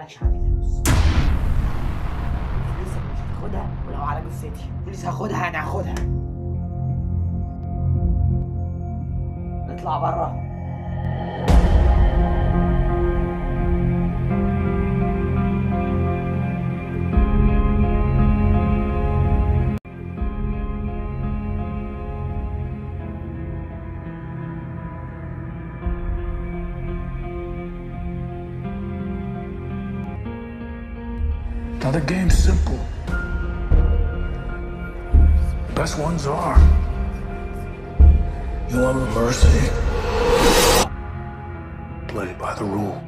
مالكش عندي فلوس. فلوسك مش هتاخدها ولو على جثتي. فلوس هاخدها أنا هاخدها. نطلع بره. Now the game's simple. Best ones are. You want mercy? Play by the rule.